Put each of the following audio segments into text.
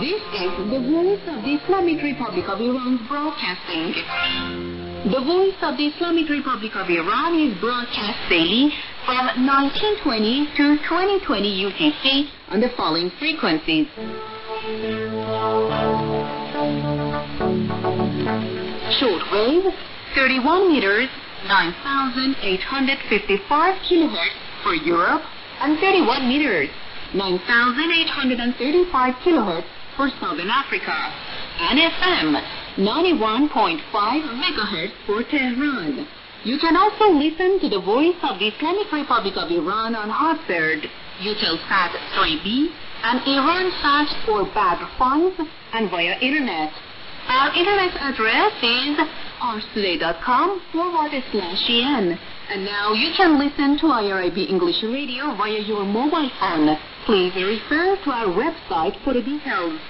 This is the voice of the Islamic Republic of Iran's broadcasting. The voice of the Islamic Republic of Iran is broadcast daily from 1920 to 2020 UTC on the following frequencies. Shortwave, 31 meters, 9,855 kilohertz for Europe, and 31 meters, 9,835 kilohertz for Southern Africa, and FM 91.5 megahertz for Tehran. You can also listen to the voice of the Islamic Republic of Iran on Hotbird, Eutelsat 3B, and IranSat or Badr 5, and via internet. Our internet address is parstoday.com forward slash en. And now you can listen to IRIB English Radio via your mobile phone. Please refer to our website for the details.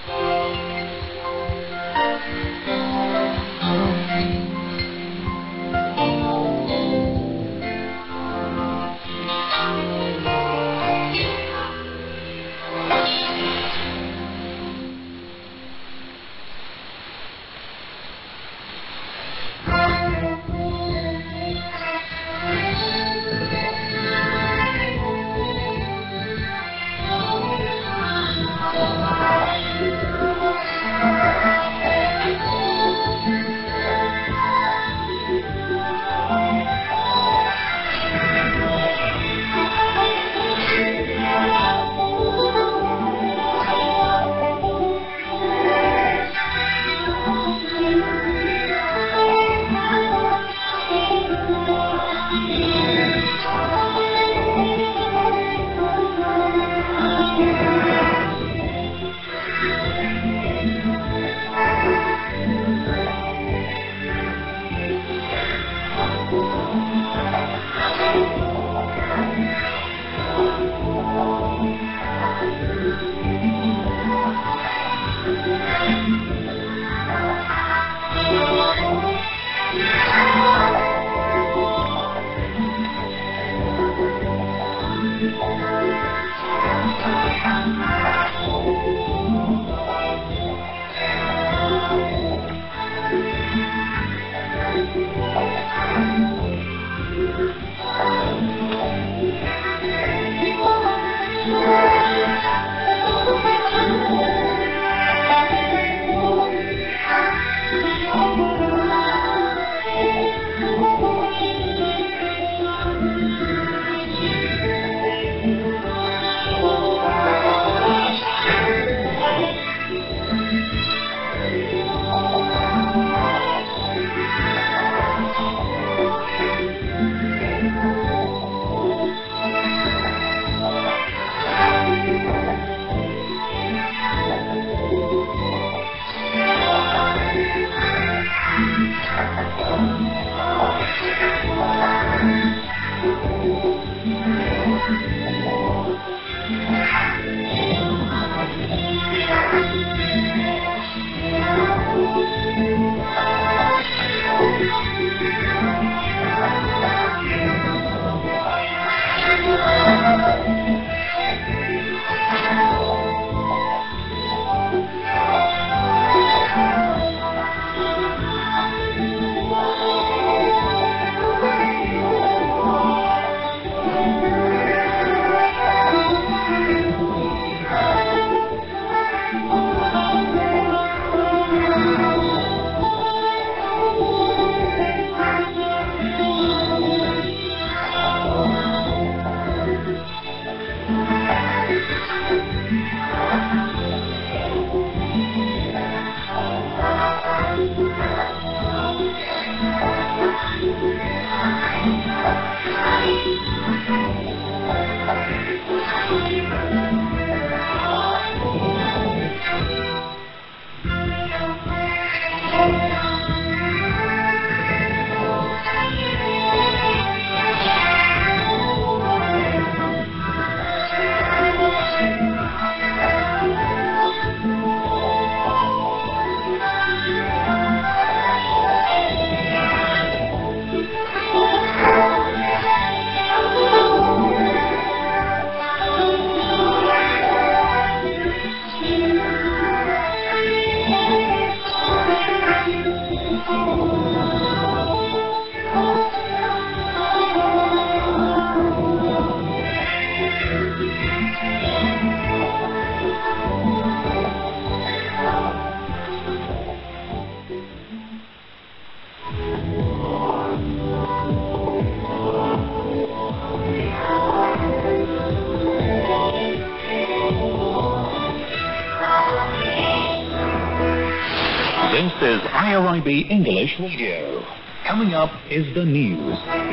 IRIB English Radio. Coming up is the news.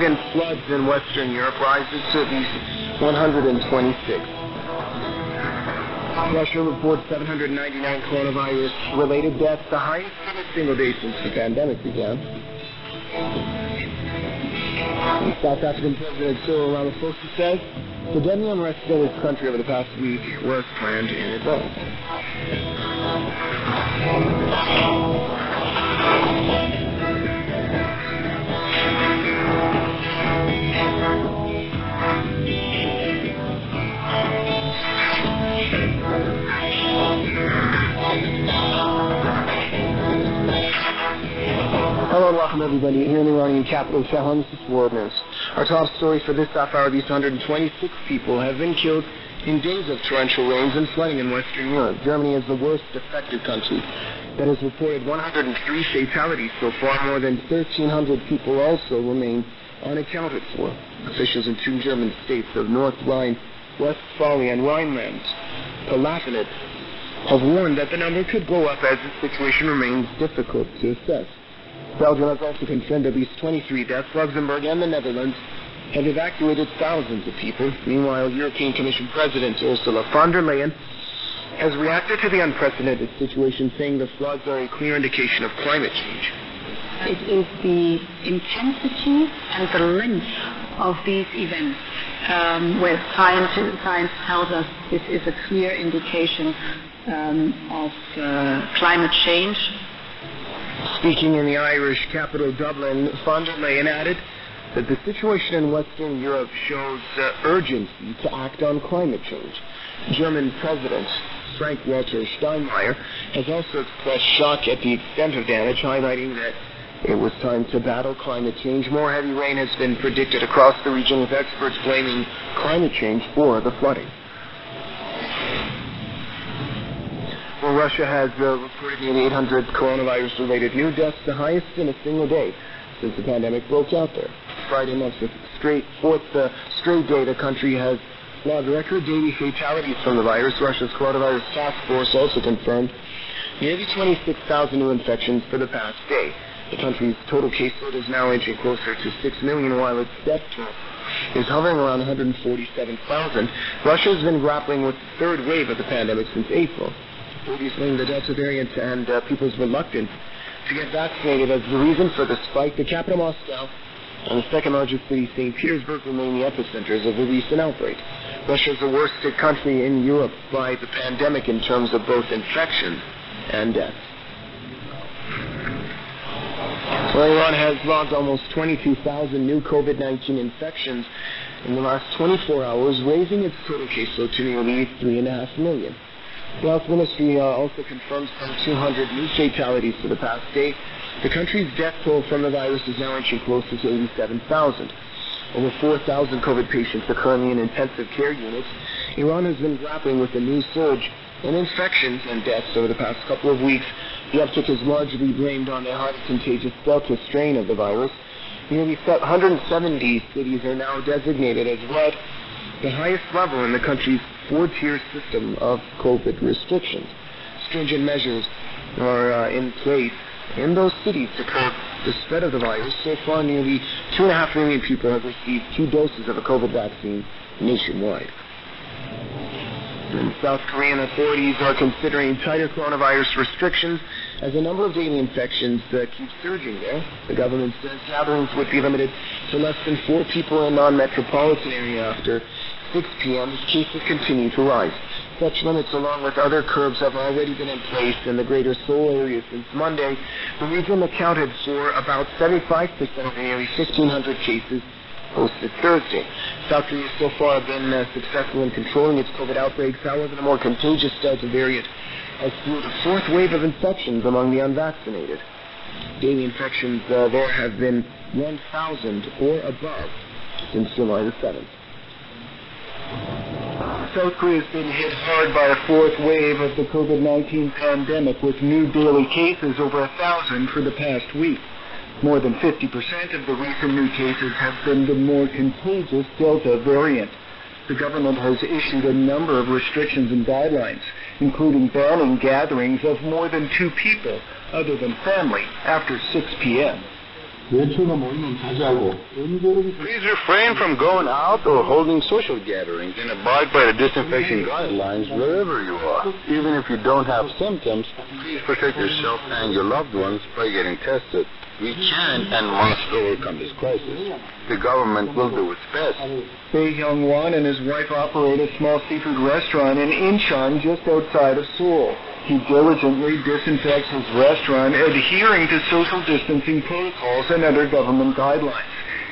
Died floods in Western Europe rises to at least 126. Russia reports 799 coronavirus-related deaths, the highest in a single day since the pandemic began. And South African President Cyril Ramaphosa says the deadly unrest in his country over the past week was planned in advance. Hello and welcome everybody here in the Iranian capital, Tehran. This is World News. Our top story for this half hour, these 126 people have been killed in days of torrential rains and flooding in Western Europe. Germany is the worst affected country that has reported 103 fatalities so far. More than 1,300 people also remain unaccounted for. Officials in two German states of North Rhine, Westphalia, and Rhineland, Palatinate, have warned that the number could go up as the situation remains difficult to assess. Belgium has also confirmed at least 23 deaths. Luxembourg and the Netherlands have evacuated thousands of people. Meanwhile, European Commission President Ursula von der Leyen has reacted to the unprecedented situation, saying the floods are a clear indication of climate change. It is the intensity and the length of these events um, where science, science tells us this is a clear indication um, of uh, climate change. Speaking in the Irish capital Dublin, der Leyen added that the situation in Western Europe shows uh, urgency to act on climate change. German President Frank-Walter Steinmeier has also expressed shock at the extent of damage, highlighting that it was time to battle climate change. More heavy rain has been predicted across the region, with experts blaming climate change for the flooding. Well, Russia has uh, reported nearly 800 coronavirus-related new deaths, the highest in a single day since the pandemic broke out there. Friday marks the straight fourth uh, straight day the country has logged record daily fatalities from the virus. Russia's coronavirus task force also confirmed nearly 26,000 new infections for the past day. The country's total caseload is now inching closer to 6 million, while its death toll is hovering around 147,000. Russia has been grappling with the third wave of the pandemic since April. Previously, the Delta variant and uh, people's reluctance to get vaccinated as the reason for the spike. The capital, Moscow, and the second largest city, St. Petersburg, remain the epicenters of the recent outbreak. Russia is the worst hit country in Europe by the pandemic in terms of both infection and death. Well, Iran has logged almost 22,000 new COVID-19 infections in the last 24 hours, raising its total caseload to nearly 3.5 million. The Health Ministry uh, also confirmed some 200 new fatalities for the past day. The country's death toll from the virus is now inching closer to 87,000. Over 4,000 COVID patients are currently in intensive care units. Iran has been grappling with a new surge in infections and deaths over the past couple of weeks. The uptick is largely blamed on the highly contagious Delta strain of the virus. Nearly 170 cities are now designated as red, the highest level in the country's four-tier system of COVID restrictions. Stringent measures are uh, in place in those cities to curb the spread of the virus. So far, nearly 2.5 million people have received two doses of a COVID vaccine nationwide. And South Korean authorities are considering tighter coronavirus restrictions as the number of daily infections uh, keep surging there. The government says gatherings would be limited to less than four people in non-metropolitan area after 6 p.m. as cases continue to rise. Such limits, along with other curbs, have already been in place in the greater Seoul area since Monday. The region accounted for about 75% of the nearly 1,500 cases posted Thursday. South Korea so far been uh, successful in controlling its COVID outbreaks. However, the more contagious Delta variant has fueled a fourth wave of infections among the unvaccinated. Daily infections uh, there have been 1,000 or above since July the 7th. South Korea has been hit hard by a fourth wave of the COVID-19 pandemic with new daily cases over a thousand for the past week. More than 50% of the recent new cases have been the more contagious Delta variant. The government has issued a number of restrictions and guidelines, including banning gatherings of more than two people other than family after 6 p.m. Please refrain from going out or holding social gatherings and abide by the disinfection guidelines wherever you are. Even if you don't have symptoms, please protect yourself and your loved ones by getting tested. We can and must overcome this crisis. The government will do its best. Bae Hyung Won and his wife operate a small seafood restaurant in Incheon, just outside of Seoul. He diligently disinfects his restaurant, adhering to social distancing protocols and other government guidelines.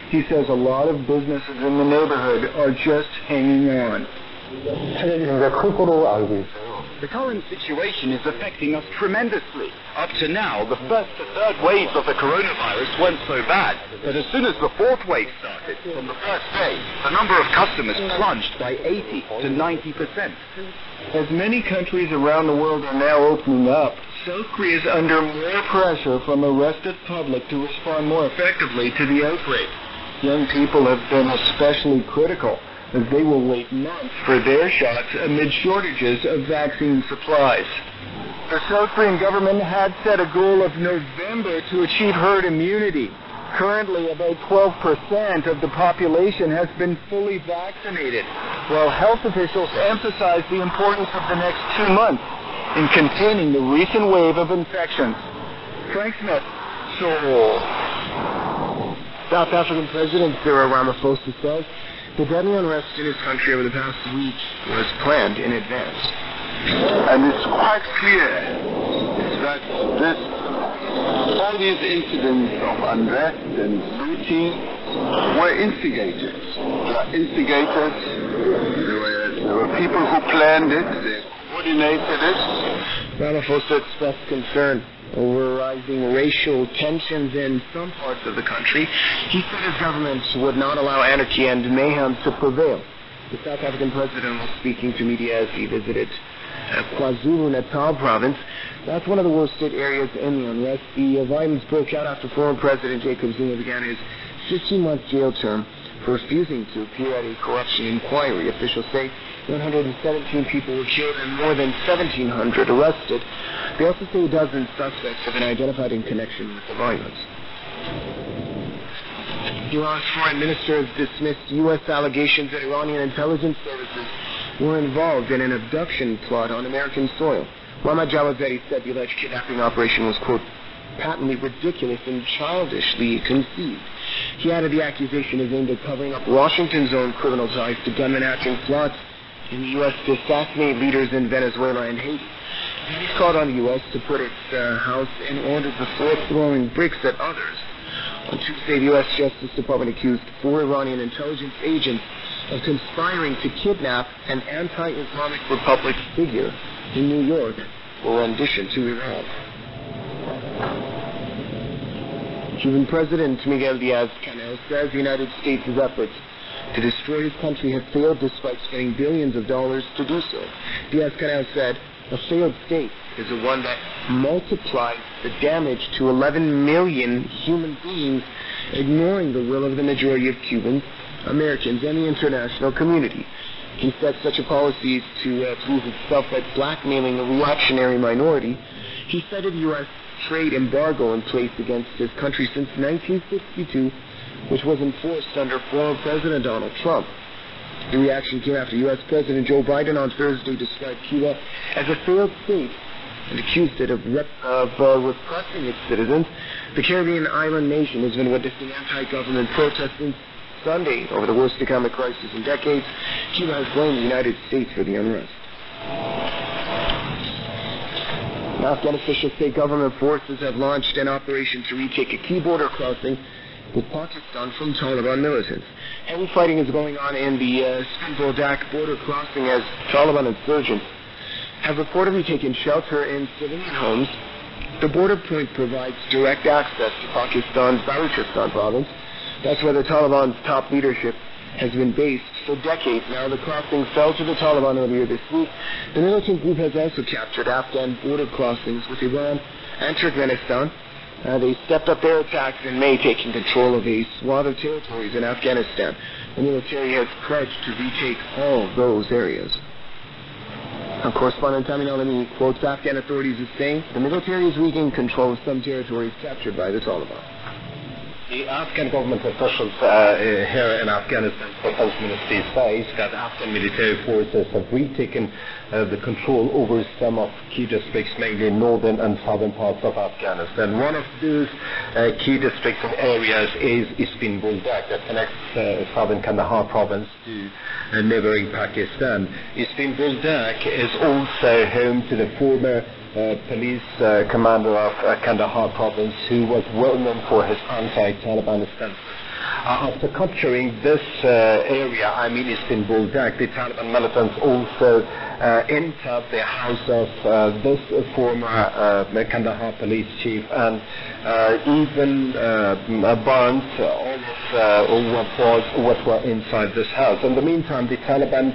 He says a lot of businesses in the neighborhood are just hanging on. The current situation is affecting us tremendously. Up to now, the first to third waves of the coronavirus weren't so bad. But as soon as the fourth wave started, from the first day, the number of customers plunged by 80 to 90 percent. As many countries around the world are now opening up, South Korea is under more pressure from the a restive public to respond more effectively to the outbreak. Young people have been especially critical as they will wait months for their shots amid shortages of vaccine supplies. The South Korean government had set a goal of November to achieve herd immunity. Currently, about 12% of the population has been fully vaccinated, while health officials emphasize the importance of the next two months in containing the recent wave of infections. Frank Smith, Seoul. South African President Cyril Ramaphosa says the deadly unrest in his country over the past week was planned in advance. And it's quite clear that this, all these incidents of unrest and looting were instigated. They are instigators. There were, there were people who planned it. They coordinated it. Ramaphosa expressed concern over rising racial tensions in some parts of the country. He said his government would not allow anarchy and mayhem to prevail. The South African president was speaking to media as he visited uh, KwaZulu-Natal province. That's one of the worst hit areas in the unrest. The uh, violence broke out after former President Jacob Zuma began his 15-month jail term for refusing to appear at a corruption inquiry. Officials say 117 people were killed and more than 1,700 arrested. They also say a dozen suspects have been identified in connection with the violence. Iran's foreign minister has dismissed U.S. allegations that Iranian intelligence services were involved in an abduction plot on American soil. Mohammad Javad Zarif said the alleged kidnapping operation was, quote, patently ridiculous and childishly conceived. He added the accusation is aimed at covering up Washington's own criminal ties to gunmen hatching plots in the U.S. to assassinate leaders in Venezuela and Haiti. He's called on the U.S. to put its uh, house in order before throwing bricks at others. On Tuesday, the U.S. Justice Department accused four Iranian intelligence agents of conspiring to kidnap an anti-Islamic Republic figure in New York for rendition to Iran. Cuban President Miguel Diaz-Canel says the United States' efforts to destroy his country have failed despite spending billions of dollars to do so. Diaz-Canel said, a failed state is the one that multiplies the damage to 11 million human beings ignoring the will of the majority of Cubans, Americans, and the international community. He set such a policy to uh, prove itself by blackmailing a reactionary minority. He cited U.S. trade embargo in place against his country since 1962, which was enforced under former President Donald Trump. The reaction came after U.S. President Joe Biden on Thursday described Cuba as a failed state and accused it of, rep- of uh, repressing its citizens. The Caribbean island nation has been witnessing anti-government protests since Sunday over the worst economic crisis in decades. Cuba has blamed the United States for the unrest. Afghan officials say government forces have launched an operation to retake a key border crossing with Pakistan from Taliban militants. Heavy fighting is going on in the uh, Spin border crossing as Taliban insurgents have reportedly taken shelter in civilian homes. The border point provides direct access to Pakistan's Balochistan province. That's where the Taliban's top leadership has been based for decades now. The crossing fell to the Taliban earlier this week. The militant group has also captured Afghan border crossings with Iran and Turkmenistan. Uh, they stepped up their attacks in May, taking control of a swath of territories in Afghanistan. The military has pledged to retake all those areas. Now, correspondent Tommy Nalini quotes Afghan authorities as saying the military is regaining control of some territories captured by the Taliban. The Afghan government officials uh, here in Afghanistan, Defense Ministry says that Afghan military forces have retaken uh, the control over some of key districts, mainly northern and southern parts of Afghanistan. One of those uh, key districts and areas is Spin Buldak that connects uh, southern Kandahar province to uh, neighboring Pakistan. Spin Buldak is also home to the former uh, police uh, commander of uh, Kandahar province who was well known for his anti-Taliban stance. Uh, after capturing this uh, area, I mean Spin Buldak, the Taliban militants also entered the house of this former Kandahar police chief and even burned all of what was what were inside this house. In the meantime, the Taliban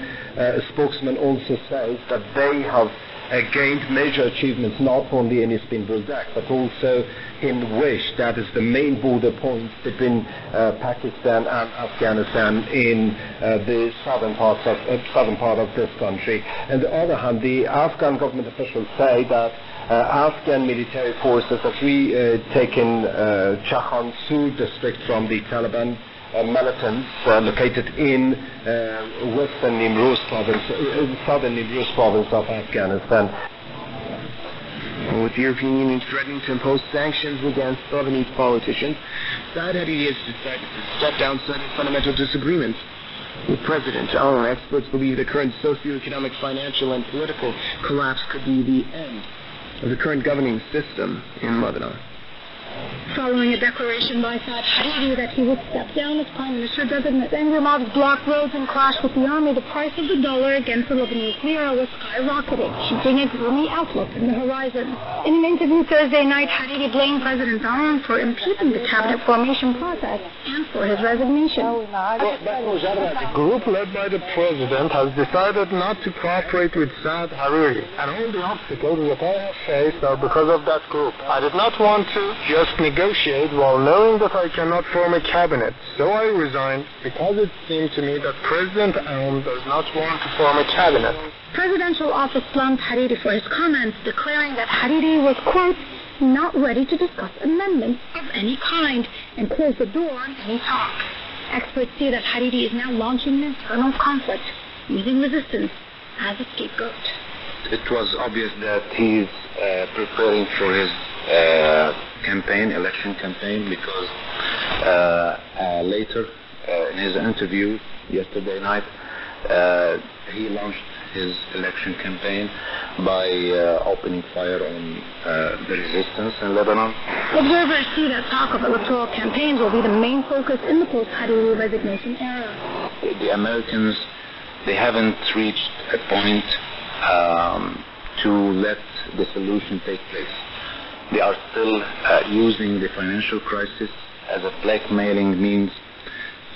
spokesman also says that they have uh, gained major achievements not only in Spin Buldak but also in Wesh, that is the main border point between uh, Pakistan and Afghanistan in uh, the southern parts of uh, southern part of this country. On the other hand, the Afghan government officials say that uh, Afghan military forces have retaken uh, Chakhan Sur district from the Taliban uh, militants uh, located in uh, western Nimruz province, southern Nimruz province of Afghanistan. With the European Union threatening to impose sanctions against Lebanese politicians, Saad Hariri has decided to step down citing fundamental disagreements with President Aoun Experts believe the current socio-economic, financial, and political collapse could be the end of the current governing system in Lebanon. Following a declaration by Saad Hariri that he would step down as Prime Minister, Anwar Mobs blocked roads and clashed with the army. The price of the dollar against the Lebanese lira was skyrocketing, hinting a gloomy outlook in the horizon. In an interview Thursday night, Hariri blamed President Zahran for impeding the cabinet formation process and for his resignation. The group led by the president has decided not to cooperate with Saad Hariri. And all the obstacles that I have faced are because of that group. I did not want to just negotiate while knowing that I cannot form a cabinet. So I resigned because it seemed to me that President Aoun does not want to form a cabinet. Presidential office slammed Hariri for his comments, declaring that Hariri was, quote, not ready to discuss amendments of any kind and close the door on any talk. Experts say that Hariri is now launching an internal conflict, using resistance as a scapegoat. It was obvious that he's uh, preparing for his uh, campaign, election campaign, because uh, uh, later uh, in his interview yesterday night, uh, he launched his election campaign by uh, opening fire on the resistance in Lebanon. Observers see that talk of electoral campaigns will be the main focus in the post-Hariri resignation era. The Americans, they haven't reached a point um, to let the solution take place. They are still uh, using the financial crisis as a blackmailing means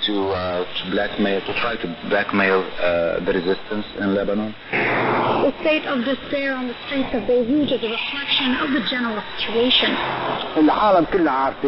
to, uh, to blackmail, to try to blackmail uh, the resistance in Lebanon? The state of despair on the streets of Beirut is a reflection of the general situation.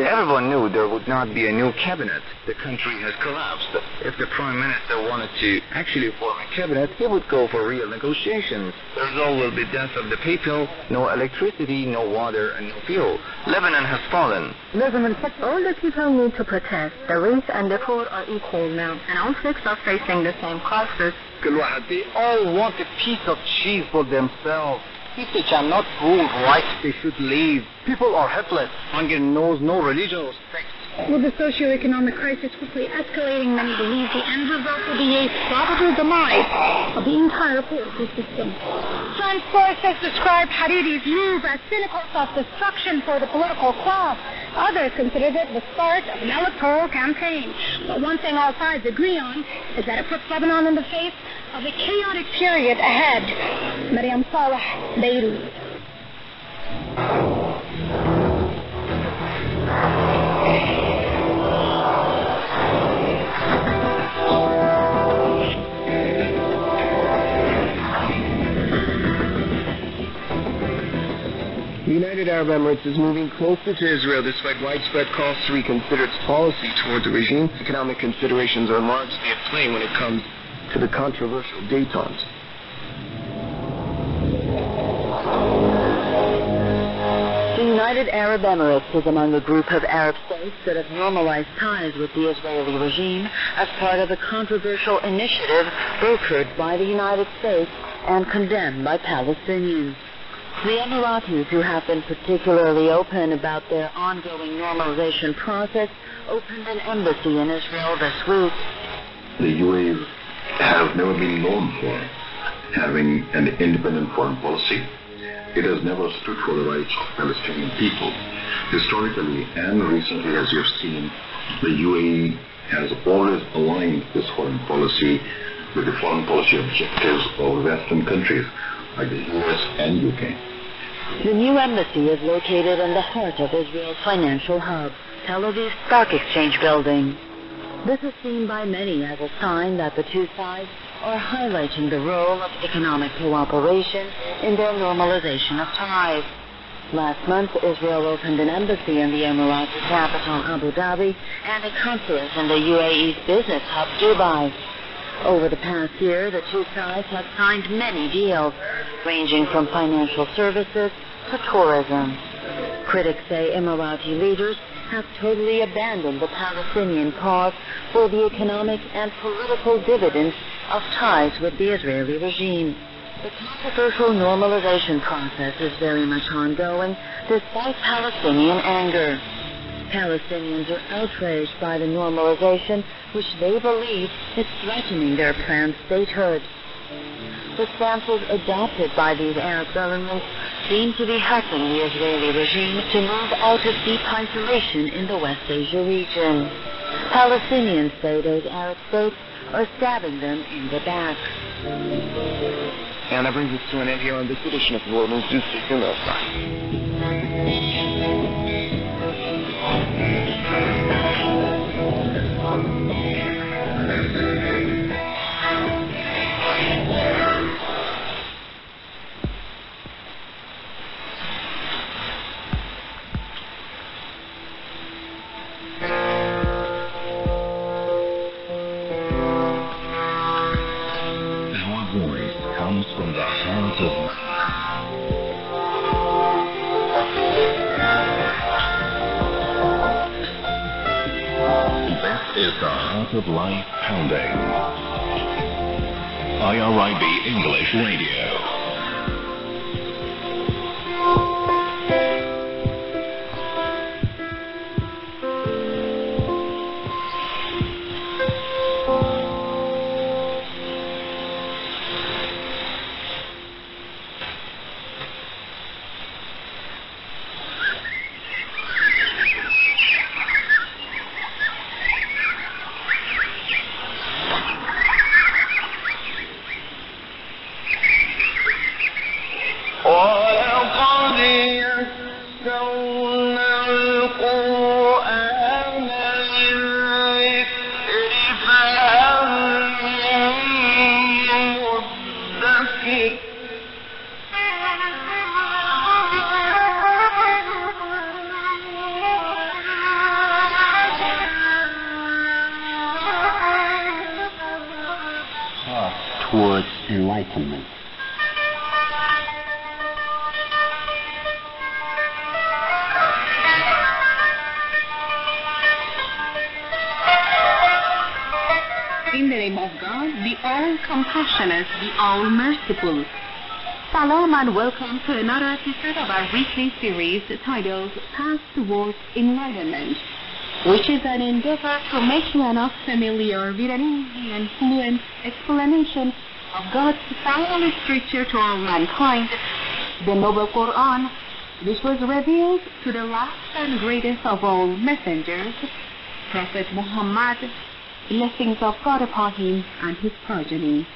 Everyone knew there would not be a new cabinet. The country has collapsed. If the prime minister wanted to actually form a cabinet, he would go for real negotiations. The result will be death of the people, no electricity, no water, and no fuel. Lebanon has fallen. Lebanon, all the people need to protest. The rich and the poor are Equal now, and all six are facing the same crisis. They all want a piece of cheese for themselves. If they not good right, they should leave. People are helpless. Hunger knows no religion or sect. With the socio-economic crisis quickly escalating, many believe the end result will be a probable demise of the entire political system. Some sources describe Hariri's move as cynical self-destruction for the political class. Others considered it the start of an electoral campaign. But one thing all sides agree on is that it puts Lebanon in the face of a chaotic period ahead. Maryam Saleh, Beirut. Arab Emirates is moving closer to Israel despite widespread calls to reconsider its policy toward the regime. Economic considerations are largely at play when it comes to the controversial detente. The United Arab Emirates is among a group of Arab states that have normalized ties with the Israeli regime as part of a controversial initiative brokered by the United States and condemned by Palestinians. The Emiratis, who have been particularly open about their ongoing normalization process, opened an embassy in Israel this week. The UAE have never been known for having an independent foreign policy. It has never stood for the rights of Palestinian people. Historically and recently, as you've seen, the UAE has always aligned this foreign policy with the foreign policy objectives of Western countries like the US and UK. The new embassy is located in the heart of Israel's financial hub, Tel Aviv Stock Exchange Building. This is seen by many as a sign that the two sides are highlighting the role of economic cooperation in their normalization of ties. Last month, Israel opened an embassy in the Emirati capital, Abu Dhabi, and a consulate in the UAE's business hub, Dubai. Over the past year, the two sides have signed many deals, ranging from financial services to tourism. Critics say Emirati leaders have totally abandoned the Palestinian cause for the economic and political dividends of ties with the Israeli regime. The controversial normalization process is very much ongoing despite Palestinian anger. Palestinians are outraged by the normalization which they believe is threatening their planned statehood. The stances adopted by these Arab governments seem to be helping the Israeli regime to move out of deep isolation in the West Asia region. Palestinians say those Arab states are stabbing them in the back. And that brings us to an end here on this edition of World News News heart of life pounding. IRIB English Radio. Salam and welcome to another episode of our weekly series titled Path Towards Enlightenment, which is an endeavor to make you enough familiar with an easy and fluent explanation of God's final scripture to all mankind, the Noble Quran, which was revealed to the last and greatest of all messengers, Prophet Muhammad, blessings of God upon him and his progeny.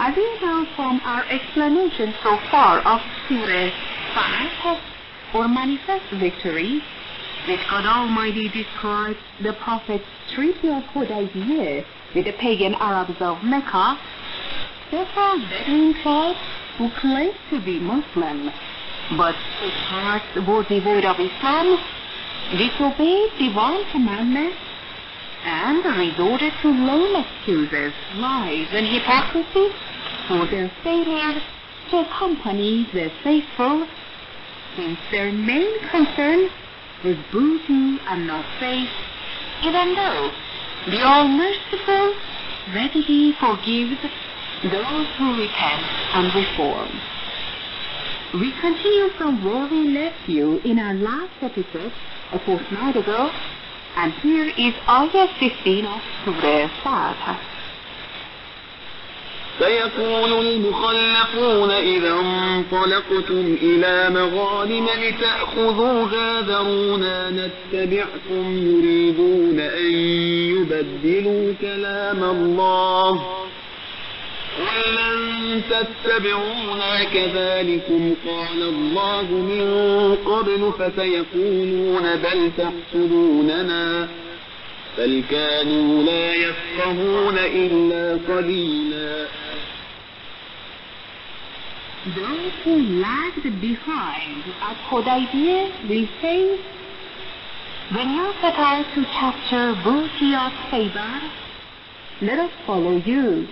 As we know from our explanation so far of Surah 5, or Manifest Victory, which God Almighty describes the Prophet's treaty of Hudaybiyah with the pagan Arabs of Mecca, several Bedouin who claim to be Muslim, but whose hearts were devoid of Islam, disobeyed divine commandments and resorted to lame excuses, lies, and hypocrisy for their failure to accompany the faithful, since their main concern was booty and not faith, even though the All-Merciful readily forgives those who repent and reform. We continue from where we left you in our last episode a fortnight ago, and here is Ayah 15 of Surah Sad. سيقول المخلفون إذا انطلقتم إلى مغانم لتأخذوها ذرونا نتبعكم يريدون أن يبدلوا كلام الله. قل لن تتبعونا كذلكم قال الله من قبل فسيقولون بل تحسدوننا بل كانوا لا يفقهون إلا قليلا Those who lagged behind at Hudaybiyah will say, When you set out to capture Burkia's favor, let us follow you.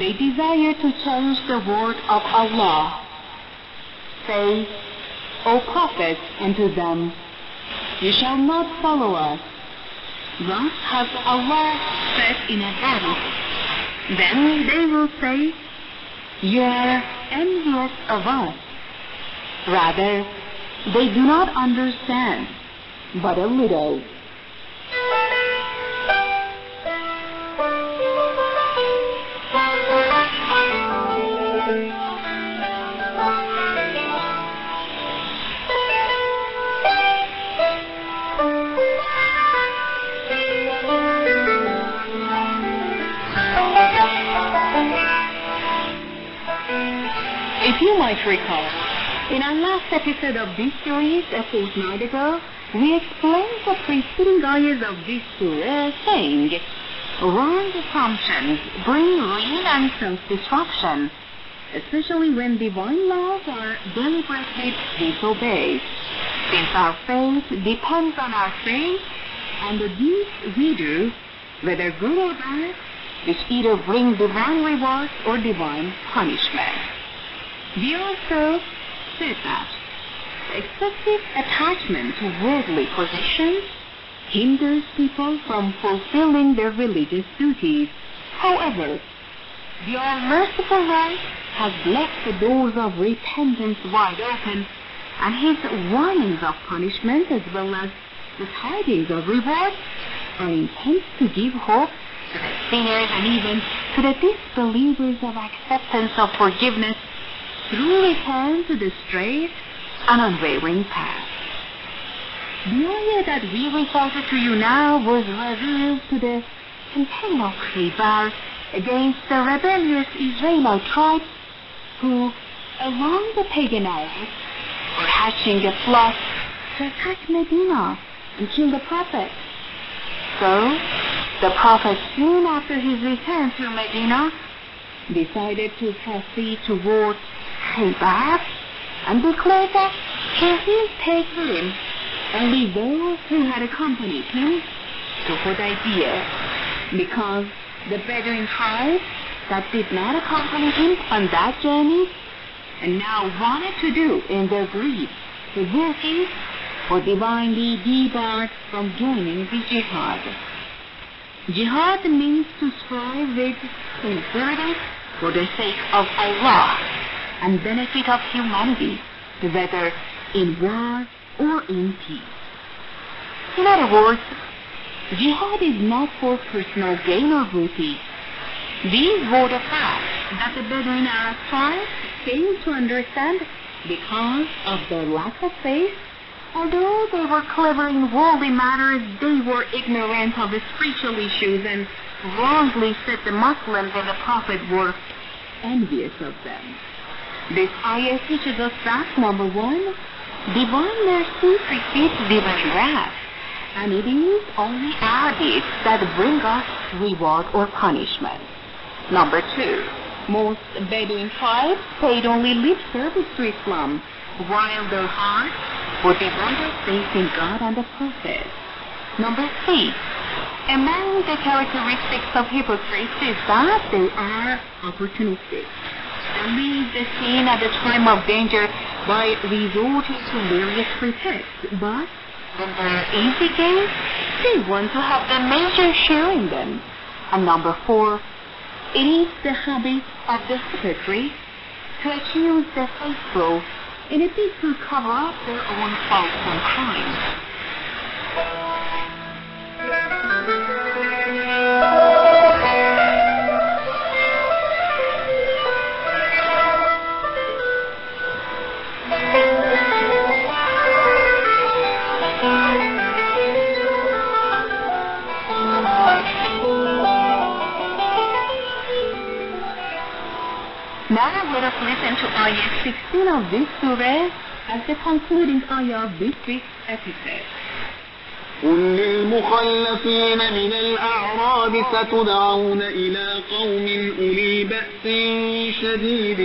They desire to change the word of Allah. Say, O Prophet, unto them, You shall not follow us. Thus has Allah said in a advance. Then they will say, You are envious of us. Rather, they do not understand, but a little. You recall, in our last episode of this series a fortnight ago, we explained the preceding ayahs of this surah saying, wrong assumptions bring ruin and self-destruction, especially when divine laws are deliberately disobeyed. Since our faith depends on our faith and the deeds we do, whether good or bad, which either bring divine reward or divine punishment. We also said that excessive attachment to worldly possessions hinders people from fulfilling their religious duties. However, the All-Merciful Right has left the doors of repentance wide open, and his warnings of punishment as well as the tidings of reward are intent to give hope to the sinners and even to the disbelievers of acceptance of forgiveness through return to the straight and unwavering path. The ayah that we recited to you now was revealed to the of Khaybar against the rebellious Israelite tribes who, along the pagan Arabs, were hatching a plot to attack Medina and kill the Prophet. So, the Prophet soon after his return to Medina decided to proceed towards And that he will take with him only those who had accompanied him to Hudaybiyah because the Bedouin tribe that did not accompany him on that journey and now wanted to do in their greed the Houthis were divinely debarred from joining the jihad. Jihad means to strive with sincerity for the sake of Allah and benefit of humanity, whether in war or in peace. In other words, jihad is not for personal gain or booty. These were the facts that the Bedouin Arab tribes failed to understand because of their lack of faith. Although they were clever in worldly matters, they were ignorant of the spiritual issues and wrongly said the Muslims and the Prophet were envious of them. This teaches us that, number one, divine mercy precedes divine wrath, and it is only our deeds that bring us reward or punishment. Number two, most Bedouin tribes paid only lip service to Islam, while their hearts were devoted faith in God and the Prophet. Number three, among the characteristics of hypocrites is that they are opportunistic. Leave the scene at the time of danger by resorting to various pretexts, but when they're easy gains, they want to have the major share in them. And number four, it is the habit of the hypocrite to accuse the faithful in a bid to cover up their own faults and crimes. Us listen to ayah 16 of this surah as the concluding ayah of this week's episode. قل للمخلفين من الأعراب ستدعون إلى قوم أولي بأس شديد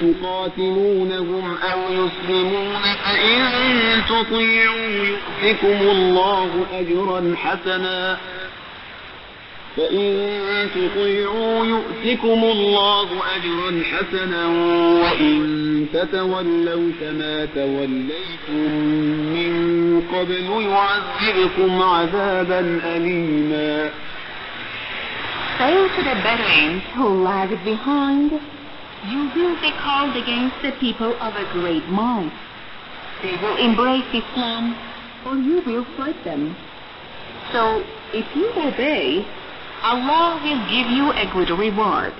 تقاتلونهم أو يسلمون فإن تطيعوا يؤتكم الله أجرا حسنا فإن تطيعوا يؤتكم الله أجرا حسنا وإن تتولوا كما توليتم من قبل يعذبكم عذابا أليما Say to the Bedouins who lag behind, you will be called against the people of a great might. They will embrace Islam, or you will fight them. So, if you obey, Allah will give you a good reward.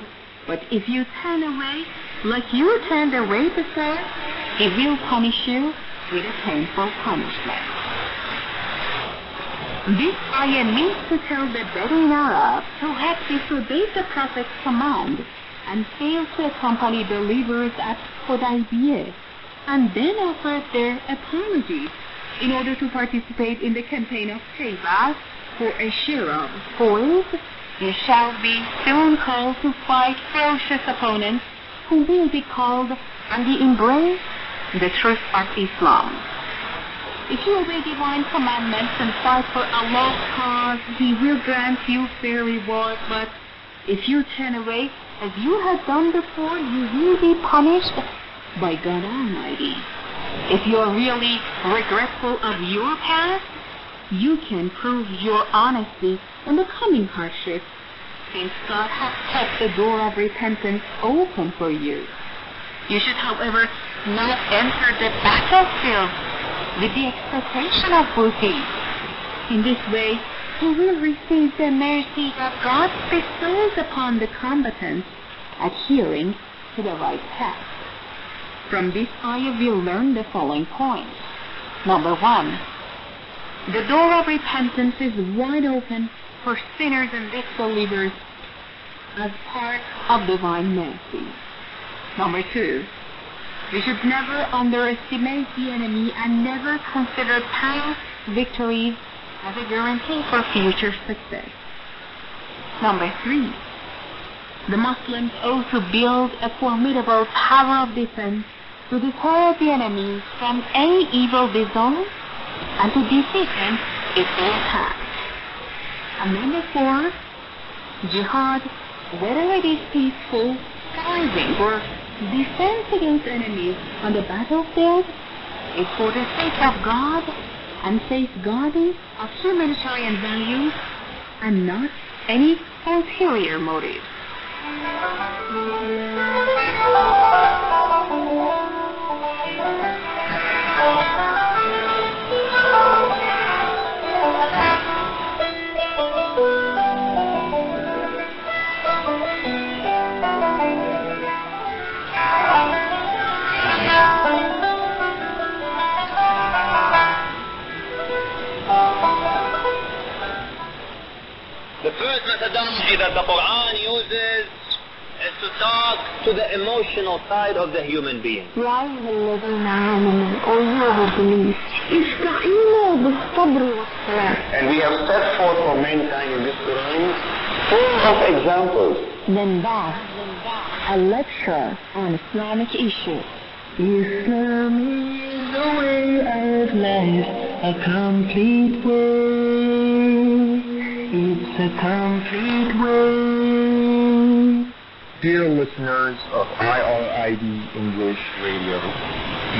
But if you turn away, like you turned away before, He will punish you with a painful punishment. This ayah means to tell the Bedouin Arabs who had disobeyed the Prophet's command and failed to accompany believers at Hudaybiyah and then offered their apologies in order to participate in the campaign of Khaybar for a share of spoils, you shall be soon called to fight ferocious opponents who will be called and the embrace the truth of Islam. If you obey divine commandments and fight for Allah's cause, He will grant you fair reward. But if you turn away, as you have done before, you will be punished by God Almighty. If you are really regretful of your past, you can prove your honesty in the coming hardship, since God has kept the door of repentance open for you. You should, however, not enter the battlefield with the expectation of booty. In this way, you will receive the mercy that God bestows upon the combatants adhering to the right path. From this ayah we'll learn the following points. Number one, the door of repentance is wide open for sinners and disbelievers as part of divine mercy. Number two, we should never underestimate the enemy and never consider past victories as a guarantee for future success. Number three, the Muslims ought to build a formidable tower of defense to deter the enemy from any evil design and him if they attack. And number four, jihad, whether it is peaceful, striving, or defense against enemies on the battlefield, is for the sake of God and safeguarding of humanitarian values and not any ulterior motives. methodology that the Quran uses is to talk to the emotional side of the human being. يا أيها الذين آمنوا أيها البنين استعينوا بالصبر والصلاة And we have set forth for mankind in this Quran full of examples. Then that, a lecture on Islamic issues. Islam is the way of life, a complete way. It's a complete way. Dear listeners of IRIB English Radio,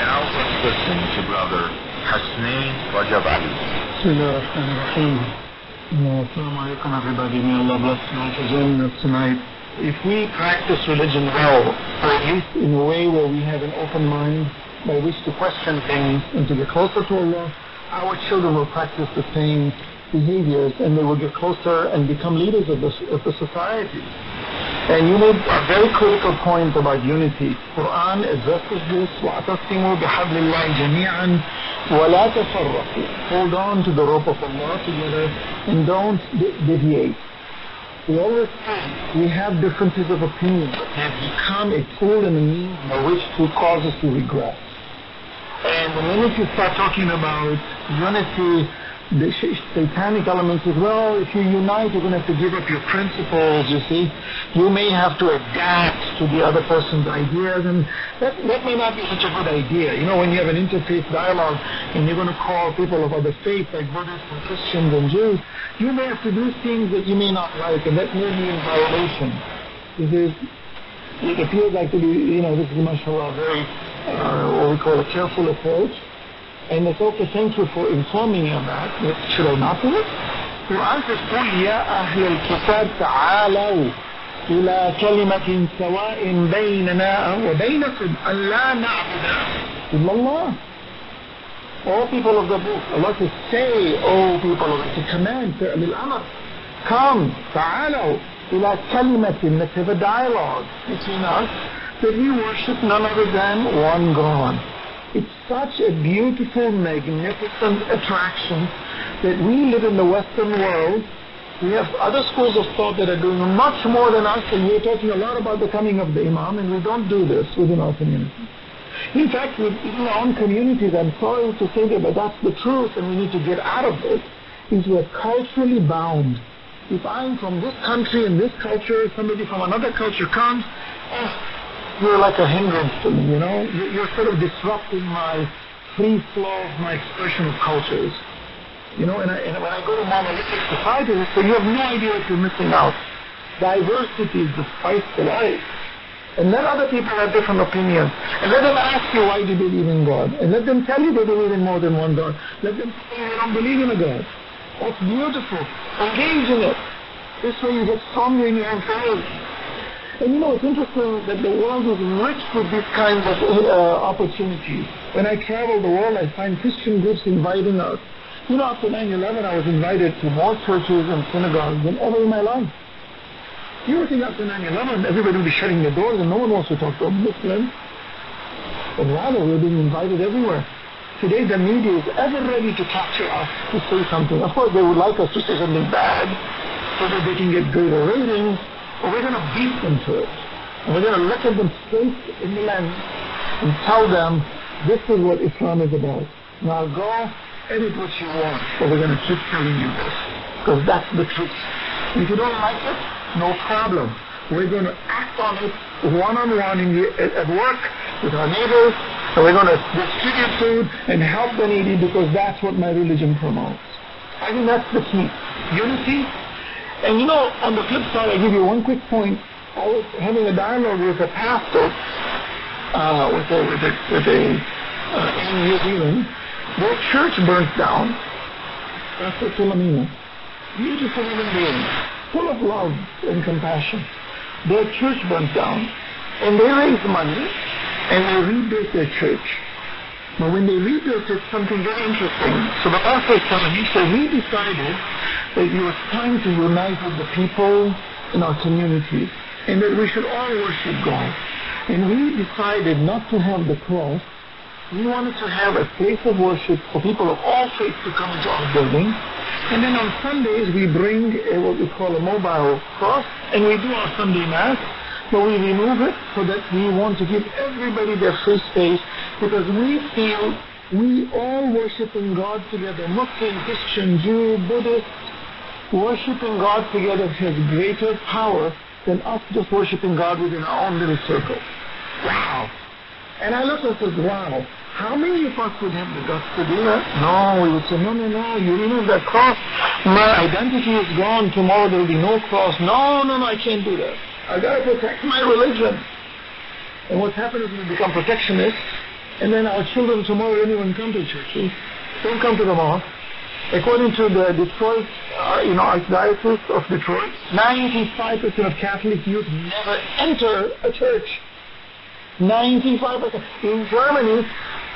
Now let's listen to Brother Hasnain Rajab Ali. Bismillah ar-Rahman ar-Rahim. Assalamu alaikum everybody. May Allah bless you all for joining us tonight. If we practice religion well, or at least in a way where we have an open mind by which to question things and to get closer to Allah, our children will practice the same behaviors and they will get closer and become leaders of the, of the society. And you made a very critical point about unity. Quran addresses this, وَاعْتَصِمُوا بِحَبْلِ اللَّهِ جَمِيعًا وَلَا تَفَرَّقُوا Hold on to the rope of Allah together and don't de- deviate. We always say we have differences of opinion, but have become a tool and a means by which to cause us to regress. And the minute you start talking about unity, the satanic elements as well, if you unite, you're going to have to give up your principles, you see. You may have to adapt to the other person's ideas, and that, that may not be such a good idea. You know, when you have an interfaith dialogue and you're going to call people of other faiths, like Buddhists and Christians and Jews, you may have to do things that you may not like, and that may be in violation. This is, it appears like to be, you know, this is mashallah, a very, uh, what we call a careful approach. And it's okay, thank you for informing me on that. But Should I not do it? Quran says, قُلْ يَا أَهْلَ الْكِتَابِ تَعَالَوْا إِلَى كَلِمَةٍ سَوَاءٍ بَيْنَنَا وَبَيْنَكُمْ أَلَّا نَعْبُدَ إِلَّا اللَّهِ all people of the book, Allah says, say, O people of the command, فعل الأمر. Come, تعالوا إلى كلمة, let's have a dialogue between us, that we worship none other than one God. It's such a beautiful, magnificent attraction that we live in the Western world. We have other schools of thought that are doing much more than us, and we're talking a lot about the coming of the Imam, and we don't do this within our community. In fact, within our own communities, I'm sorry to say that, but that's the truth, and we need to get out of this, is we're culturally bound. If I'm from this country and this culture, somebody from another culture comes, oh, you're like a hindrance to me, you know? You're sort of disrupting my free flow of my expression of cultures. You know, and, I, and when I go to monolithic societies, say, you have no idea what you're missing out. Diversity is the spice of life. And let other people have different opinions. And let them ask you why you believe in God. And let them tell you they believe in more than one God. Let them say they don't believe in a God. That's beautiful. Engage in it. This way you get stronger in your own faith. And you know, it's interesting that the world is rich with these kinds of uh, opportunities. When I travel the world, I find Christian groups inviting us. You know, after 9-11, I was invited to more churches and synagogues than ever in my life. You would think after 9-11, everybody would be shutting their doors and no one wants to talk to a Muslim. But rather, we're being invited everywhere. Today, the media is ever ready to capture us to say something. Of course, they would like us to say something bad so that they can get greater ratings, we're going to beat them to it. And we're going to look at them straight in the lens and tell them, this is what Islam is about. Now go edit what you want, but we're going to keep telling you this. Because that's the truth. If you don't like it, no problem. We're going to act on it one-on-one in the, at, at work with our neighbors, and we're going to distribute food and help the needy because that's what my religion promotes. I think that's the key. Unity And you know, on the flip side, I give you one quick point. I was having a dialogue with a pastor, uh, with a, with a, with a uh, in New Zealand. Their church burnt down. Pastor Philomena. Beautiful human being, full of love and compassion. Their church burnt down, and they raised money, and they rebuilt their church. But when they rebuilt it, something very interesting. So the is telling me, so we decided that it was time to unite with the people in our community and that we should all worship God. And we decided not to have the cross. We wanted to have a place of worship for people of all faiths to come into our building. And then on Sundays, we bring a, what we call a mobile cross, and we do our Sunday Mass, but we remove it so that we want to give everybody their free space because we feel we all worshiping God together, Muslim, Christian, Jew, Buddhist, worshiping God together has greater power than us just worshiping God within our own little circle. Wow. And I looked and said, wow, how many of us would have the guts to do that? No, we would say, no, no, no, you remove that cross. My identity is gone. Tomorrow there will be no cross. No, no, no, I can't do that. I got to protect my religion. And what's happened is we become protectionists, and then our children tomorrow don't even come to churches, don't come to the mosque. According to the Detroit, uh, you know, Archdiocese of Detroit, 95% of Catholic youth never enter a church. 95%. In Germany,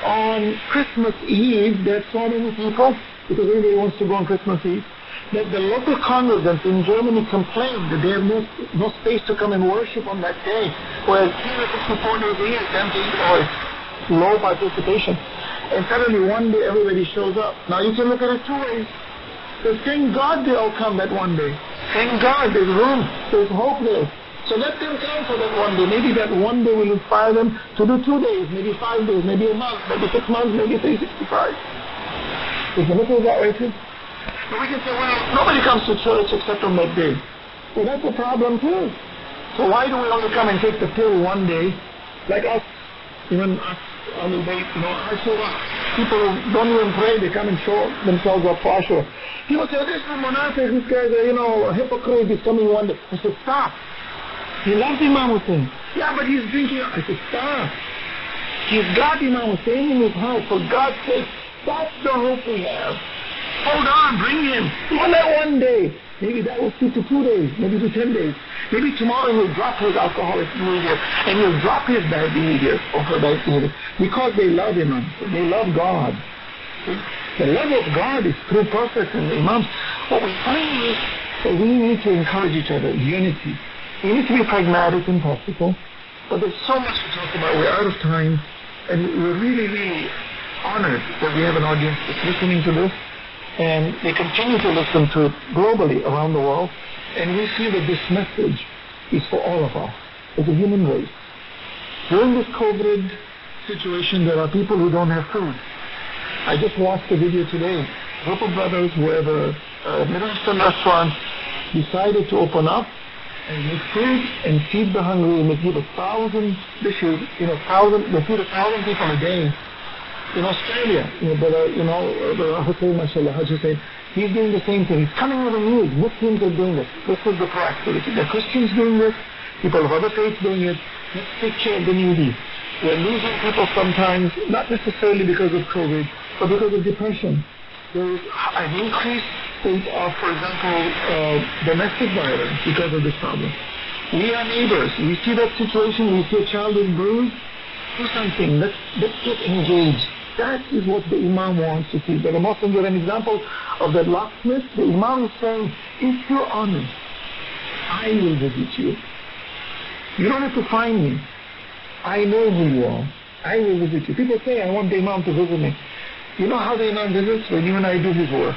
on Christmas Eve, there's so many people, because everybody wants to go on Christmas Eve, that the local congregants in Germany complained that they have no, no space to come and worship on that day, whereas 364 days a year, it's empty, or low participation. And suddenly one day everybody shows up. Now you can look at it two ways. So thank God they all come that one day. Thank God there's room, there's hope there. So let them come for that one day. Maybe that one day will inspire them to do two days, maybe five days, maybe a month, maybe six months, maybe 365. We can look at it that way too. But we can say, well, nobody comes to church except on that day. Well, that's a problem too. So why do we only come and take the pill one day, like us, even us on the day, you know, Ashura. People who don't even pray, they come and show themselves up for Ashura. People say, this is Monafiq, this guy's a, you know, a hypocrite, he's coming one day. I said, stop. He loves Imam Hussein. Yeah, but he's drinking. I said, stop. He's got Imam Hussein in his heart. For God's sake, that's the hope we have. Hold on, bring him. One that one day. Maybe that will see to two days, maybe to ten days. Maybe tomorrow he'll drop his alcoholic behavior and he'll drop his bad behavior or her bad behavior because they love Imam. They love God. The love of God is through prophets and imams. What we find is that we need to encourage each other, unity. We need to be pragmatic and practical. But there's so much to talk about. We're out of time. And we're really, really honored that we have an audience that's listening to this and they continue to listen to it globally around the world. And we feel that this message is for all of us as a human race. During this COVID situation, there are people who don't have food. I just watched a video today. A group of brothers have a, a Middle Eastern restaurant decided to open up and make food and feed the hungry and they give a thousand dishes, you know, thousand, they feed a thousand people a day in Australia, you know, brother, you know, brother Hussein, mashallah, Hajj he's doing the same thing. He's coming with the news. Muslims are doing this. This is the proactivity. The Christians doing this. People of other faiths doing it. Let's take care of the needy. We're losing people sometimes, not necessarily because of COVID, but because of depression. There is an increased of, for example, uh, domestic violence because of this problem. We are neighbors. We see that situation. We see a child is bruised. Do something. Let's, let's get engaged. That is what the Imam wants to see. The Muslims are an example of that locksmith. The Imam is saying, if you're honest, I will visit you. You don't have to find me. I know who you are. I will visit you. People say, I want the Imam to visit me. You know how the Imam visits? When you and I do his work.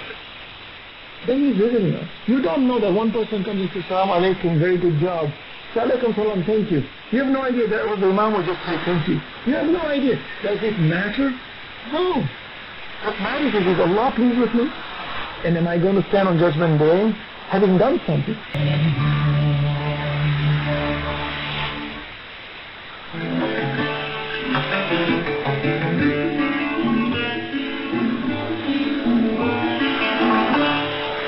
Then he's visiting us. You don't know that one person comes and says, Salam alaikum, very good job. Alaikum salam, thank you. You have no idea that was the Imam would just say thank you. You have no idea. Does it matter? No. What matters is, is Allah pleased with me? And am I going to stand on judgment day having done something?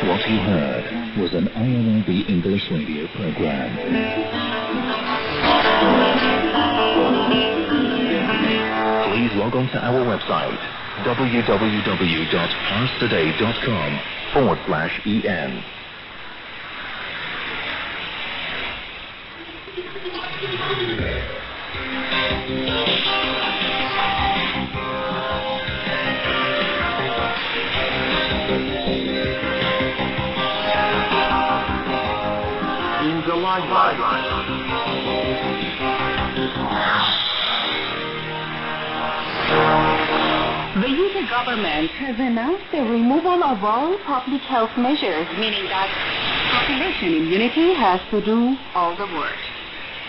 What he heard was an IRIB English radio program. IRIB log on to our website, www.parstoday.com forward slash EN. In the limelight. The government has announced the removal of all public health measures, meaning that population immunity has to do all the work.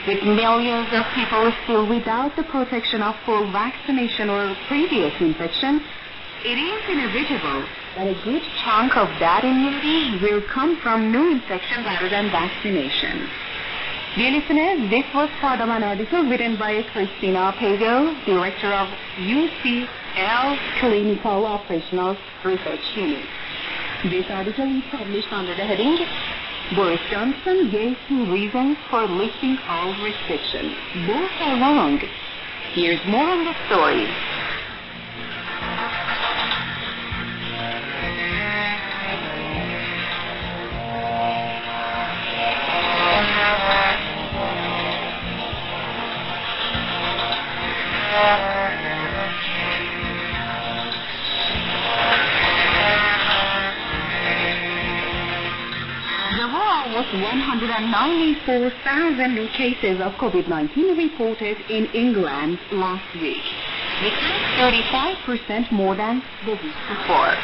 With millions of people still without the protection of full vaccination or previous infection, it is inevitable that a good chunk of that immunity will come from new infection rather than vaccination. Dear listeners, this was part of an article written by Christina Pagel, Director of UCL Clinical Operational Research Unit. This article is published under the heading Boris Johnson gave two reasons for lifting all restrictions. Both are wrong. Here's more on the story. Were 194,000 new cases of COVID-19 reported in England last week, which is 35% more than the week before.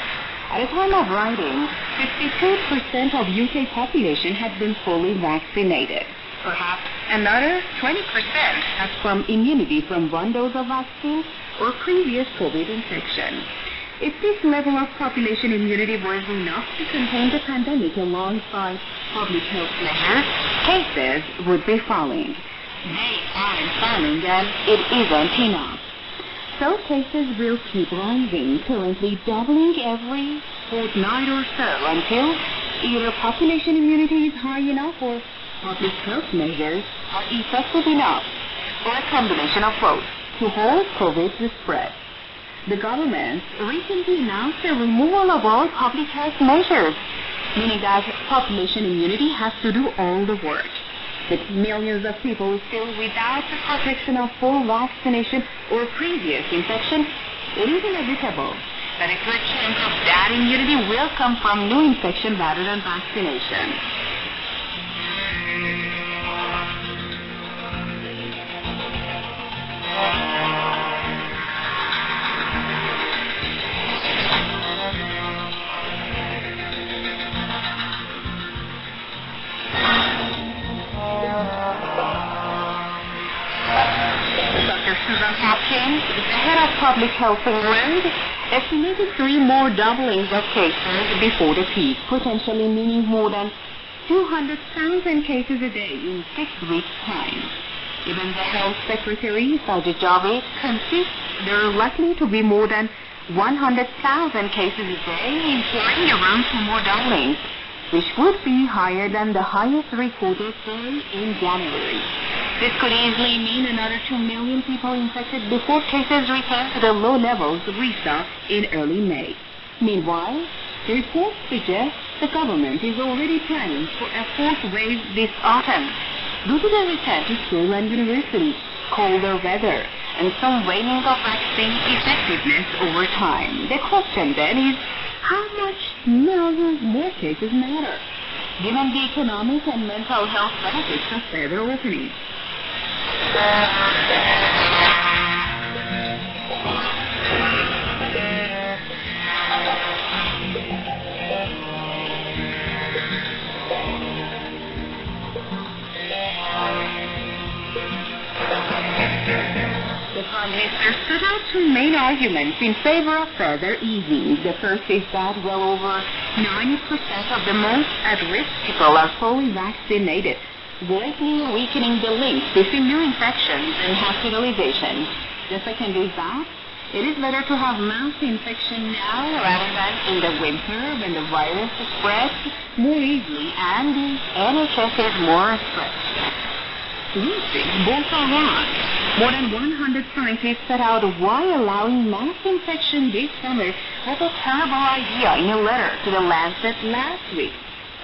At the time of writing, 52% of UK population had been fully vaccinated. Perhaps another 20% has from immunity from one dose of vaccine or previous COVID infection. If this level of population immunity was enough to contain the pandemic alongside public health measures, cases would be falling. They aren't falling and it isn't enough. So cases will keep rising, currently doubling every fortnight or so until either population immunity is high enough or public health measures are effective enough, or a combination of both, to halt COVID's spread. The government recently announced the removal of all public health measures, meaning that population immunity has to do all the work. With millions of people still without the protection of full vaccination or previous infection, it is inevitable that a good chunk of that immunity will come from new infection rather than vaccination. Dr. Susan Hopkins, the head of public health England, estimated three more doublings of cases before the peak, potentially meaning more than 200,000 cases a day in six weeks' time. Even the health secretary, Sajid Javid, consists there are likely to be more than 100,000 cases a day, implying around two more doublings, which would be higher than the highest recorded day in January. This could easily mean another 2 million people infected before cases return to the low levels we saw in early May. Meanwhile, the report suggests the government is already planning for a fourth wave this autumn due to the return to school and university, colder weather, and some waning of vaccine effectiveness over time. The question then is, how much millions more cases matter, given the economic and mental health benefits of further opening? Minister stood two main arguments in favor of further easing. The first is that well over 90% of the most at-risk people are fully vaccinated, greatly weakening the link between new infections and hospitalization. The second is that it is better to have mass infection now rather than in the winter when the virus spreads more easily and the NHS is more stretched. Lucy, both are wrong. More than 100 scientists set out why allowing mass infection this summer was a terrible idea in a letter to the Lancet last week.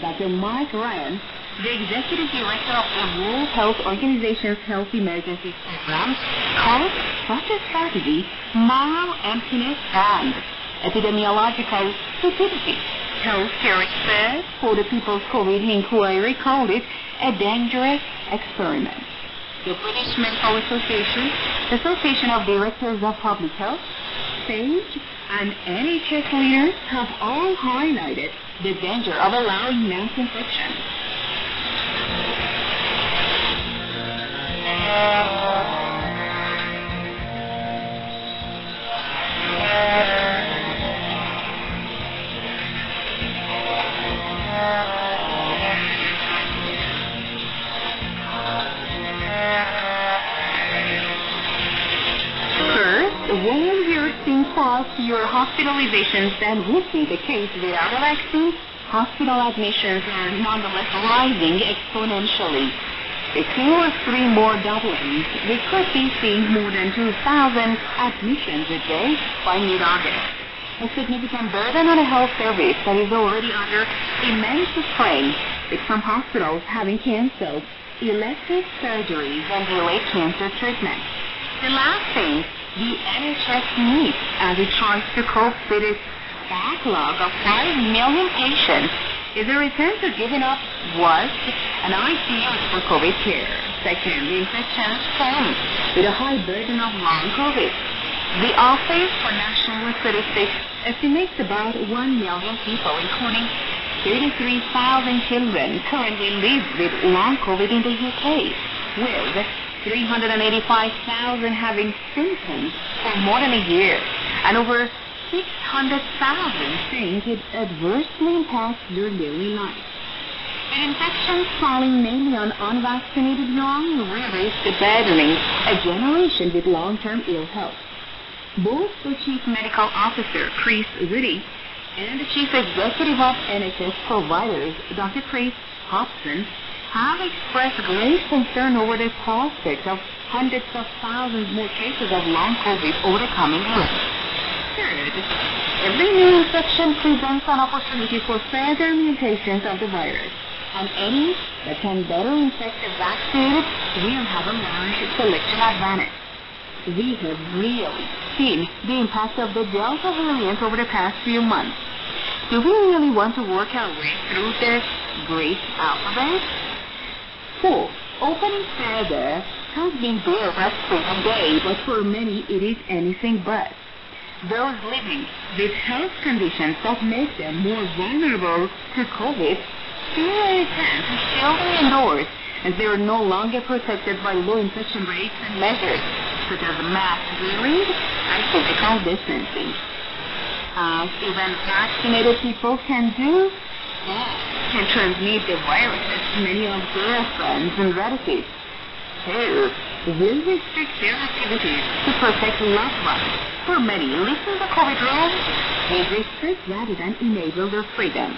Dr. Mike Ryan, the executive director of the World Health Organization's Health Emergency Program, called such a strategy moral emptiness and epidemiological stupidity. Healthcare experts for the People's COVID Inquiry called it a dangerous experiment. The British Medical Association, the Association of Directors of Public Health, SAGE, and NHS leaders have all highlighted the danger of allowing mass infection. Hospitalizations than would be the case without a vaccine, hospital admissions are nonetheless rising exponentially. If two or three more doublings, we could be seeing more than 2,000 admissions a day by mid-August. A significant burden on a health service that is already under immense strain, with some hospitals having canceled elective surgeries and delayed cancer treatment. The last thing the NHS needs as it tries to cope with its backlog of 5 million patients is a return to giving up was an ICU for COVID care. Second, the infections come with a high burden of long COVID. The Office for National Statistics estimates about 1 million people, including 33,000 children, currently live with long COVID in the UK, with 385,000 having symptoms for more than a year, and over 600,000 think it adversely impacts their daily life. With infections falling mainly on unvaccinated young, we risk abandoning a generation with long-term ill health. Both the Chief Medical Officer, Chris Whitty, and the Chief Executive of NHS Providers, Dr. Chris Hopson, have expressed great concern over the prospect of hundreds of thousands more cases of long COVID over the coming months. Third, every new infection presents an opportunity for further mutations of the virus, and any that can better infect the vaccinated will have a large selection advantage. We have really seen the impact of the Delta variant over the past few months. Do we really want to work our way through the great alphabet? Four, opening further has been their breathtaking day, but for many it is anything but. Those living with health conditions that make them more vulnerable to COVID a return to sheltering indoors as they are no longer protected by low infection rates and measures such as mask wearing and physical distancing. As even vaccinated people can do, can transmit the virus to many of their friends and relatives. Will restrict their activities to protect loved ones. For many, lifting the COVID rules will restrict rather than enable their freedom.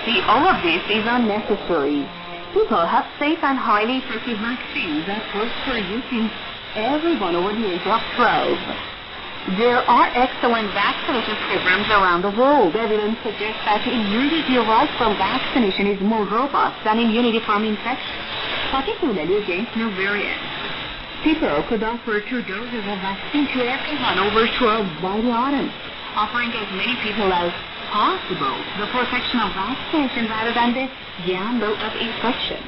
Ultimately, all of this is unnecessary. People have safe and highly effective vaccines that work for use in everyone over the age of 12. There are excellent vaccination programs around the world. Evidence suggests that immunity derived from vaccination is more robust than immunity from infection, particularly against new variants. People could offer two doses of vaccine to everyone over 12 by the autumn, offering as many people as possible the protection of vaccination rather than the gamble of infection.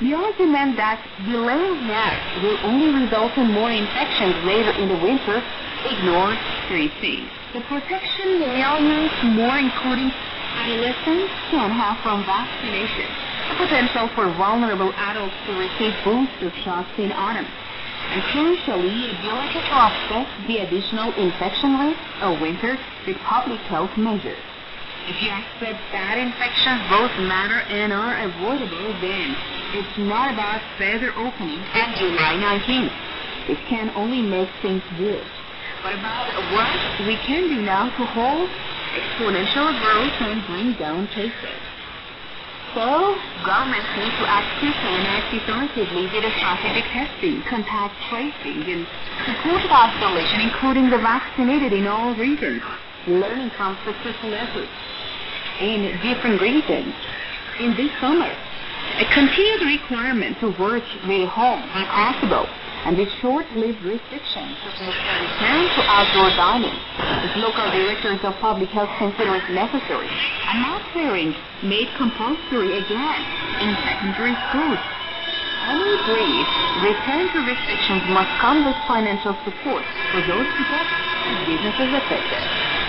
The argument that delaying now will only result in more infections later in the winter ignores three things. The protection millions more, including adolescents, can have from vaccination, the potential for vulnerable adults to receive booster shots in autumn, and crucially, ability to offset the additional infection risk of winter with public health measures. If you accept that infections both matter and are avoidable, then it's not about further opening on July 19th. It can only make things worse. But about what we can do now to halt exponential growth and bring down cases. So, governments need to act quickly and act decisively with strategic testing, contact tracing, and supported isolation, including the vaccinated in all regions, learning from successful efforts in different regions. In this summer, a continued requirement to work with home when possible and with short-lived restrictions as return to outdoor dining, as local directors of public health consider it necessary, and mask wearing made compulsory again in secondary schools. Any brief return to restrictions must come with financial support for those people and businesses affected.